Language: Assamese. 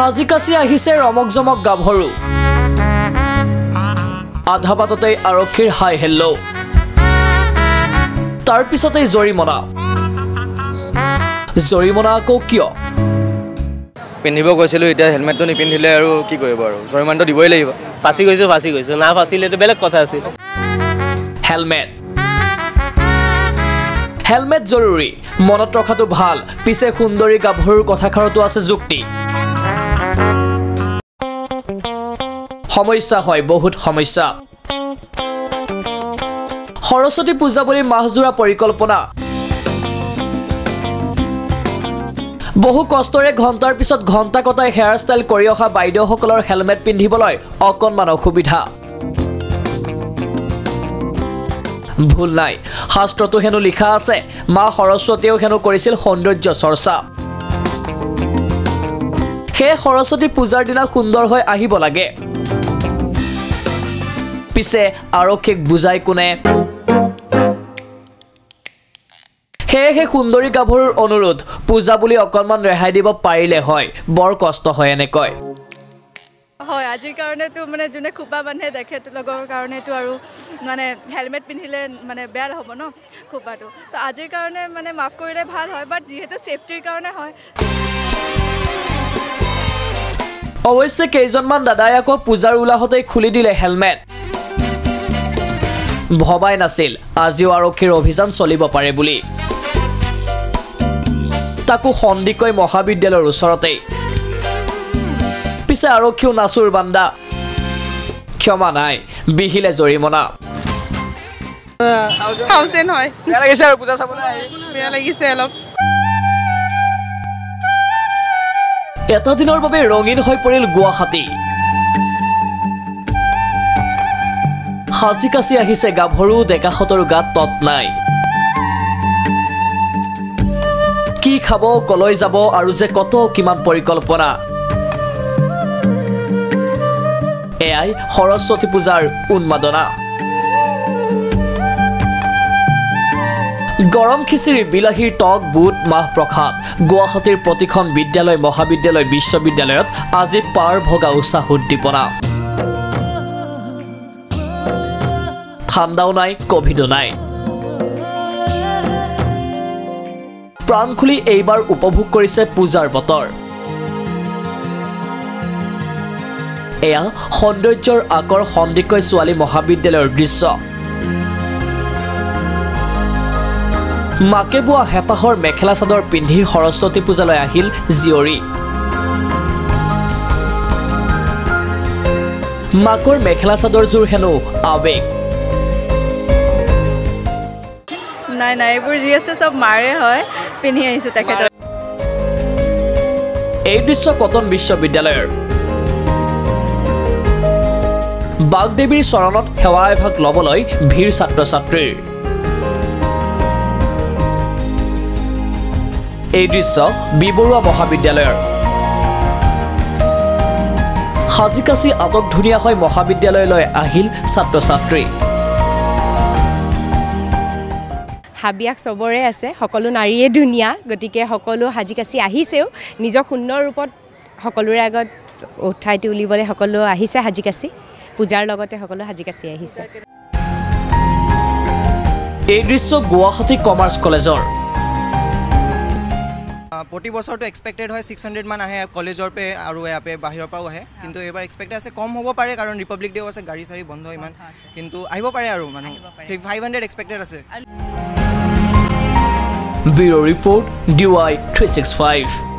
সাজি কাচি আহিছে ৰমক জমক গাভৰু। আধা বাটতেই আৰক্ষীৰ হাই হেল্ল। তাৰ পিছতেই জৰিমনা। জৰিমনা আকৌ কিয়? পিন্ধিব কৈছিলোঁ এতিয়া হেলমেটটো নিপিন্ধিলে আৰু কি কৰিব আৰু? জৰিমানটো দিবই লাগিব। ফাঁচি গৈছোঁ ফাঁচি গৈছোঁ। না ফাঁচিলেতো বেলেগ কথা আছিল। হেলমেট। হেলমেট জৰুৰী। মনত ৰখাটো ভাল। পিছে সুন্দৰী গাভৰুৰ কথাষাৰতো আছে যুক্তি। সমস্যা হয় বহুত সমস্যা। সৰস্বতী পূজা বুলি মাহজোৰা পৰিকল্পনা। বহু কষ্টৰে ঘণ্টাৰ পিছত ঘণ্টা কটাই হেয়াৰ ষ্টাইল কৰি অহা বাইদেউসকলৰ হেলমেট পিন্ধিবলৈ অকণমান অসুবিধা। ভুল নাই শাস্ত্ৰতো হেনো লিখা আছে মা সৰস্বতীয়েও হেনো কৰিছিল সৌন্দৰ্য চৰ্চা। সেয়ে সৰস্বতী পূজাৰ দিনা সুন্দৰ হৈ আহিব লাগে। পিছে আৰক্ষীক বুজাই কোনে? সেয়েহে সুন্দৰী গাভৰুৰ অনুৰোধ পূজা বুলি অকণমান ৰেহাই দিব পাৰিলে হয় বৰ কষ্ট হয় এনেকৈ। হয় আজিৰ কাৰণেতো মানে যোনে খোপা বান্ধে তেখেতলোকৰ কাৰণেতো আৰু মানে হেলমেট পিন্ধিলে মানে বেয়া হ'ব ন খোপাটো। তো আজিৰ কাৰণে মানে মাফ কৰিলে ভাল হয় বাট যিহেতু ছেফটিৰ কাৰণে হয়। অৱশ্যে কেইজনমান দাদাই আকৌ পূজাৰ উলাহতেই খুলি দিলে হেলমেট। ভবাই নাছিল। আজিও আৰক্ষীৰ অভিযান চলিব পাৰে বুলি। তাকো সন্দিকৈ মহাবিদ্যালয়ৰ ওচৰতেই। পিছে আৰক্ষীও নাচুৰ বান্দা। ক্ষমা নাই বিহিলে জৰিমনা। এটা দিনৰ বাবে ৰঙীন হৈ পৰিল গুৱাহাটী। সাজি কাচি আহিছে গাভৰু ডেকাহঁতৰ গাত তত নাই। কি খাব কলৈ যাব আৰু যে কত কিমান পৰিকল্পনা। এয়াই সৰস্বতী পূজাৰ উন্মাদনা। গৰম খিচিৰি বিলাহীৰ টক বুট মাহ প্ৰসাদ। গুৱাহাটীৰ প্ৰতিখন বিদ্যালয় মহাবিদ্যালয় বিশ্ববিদ্যালয়ত আজি পাৰ ভগা উৎসাহ উদ্দীপনা। ঠাণ্ডাও নাই কভিডো নাই। প্ৰাণ খুলি এইবাৰ উপভোগ কৰিছে পূজাৰ বতৰ। এয়া সৌন্দৰ্যৰ আকৰ সন্দিকৈ ছোৱালী মহাবিদ্যালয়ৰ দৃশ্য। মাকে বোৱা হেঁপাহৰ মেখেলা চাদৰ পিন্ধি সৰস্বতী পূজালৈ আহিল জীয়ৰী। মাকৰ মেখেলা চাদৰযোৰ হেনো আৱেগ। নাই নাই এইবোৰ যি আছে চব মাৰে হয় পিন্ধি আহিছোঁ তেখেতৰ। এই দৃশ্য কটন বিশ্ববিদ্যালয়ৰ। বাগদেৱীৰ চৰণত সেৱা এভাগ ল'বলৈ ভিৰ ছাত্ৰ ছাত্ৰীৰ এই দৃশ্য বি বৰুৱা মহাবিদ্যালয়ৰ। সাজি কাচি আটক ধুনীয়া হৈ মহাবিদ্যালয়লৈ আহিল ছাত্ৰ ছাত্ৰী হাবিয়াস চবৰে আছে সকলো নাৰীয়ে ধুনীয়া গতিকে সকলো সাজি কাচি আহিছেও। নিজৰ সুন্দৰ ৰূপত সকলোৰে আগত উঠাই তুলিবলৈ সকলো আহিছে সাজি কাচি। পূজাৰ লগতে সকলো সাজি কাচি আহিছে। এই দৃশ্য গুৱাহাটী কমাৰ্চ কলেজৰ। প্ৰতি বছৰটো এক্সপেক্টেড হয় ছিক্স হাণ্ড্ৰেডমান আহে কলেজৰ পে আৰু ইয়াৰ পে বাহিৰৰ পৰাও আহে। কিন্তু এইবাৰ এক্সপেক্টেড আছে কম হ'ব পাৰে কাৰণ ৰিপাব্লিক ডেও আছে গাড়ী চাড়ী বন্ধ ইমান। কিন্তু আহিব পাৰে আৰু মানুহ। ফাইভ হাণ্ড্ৰেড এক্সপেক্টেড আছে। Bureau Report DY 365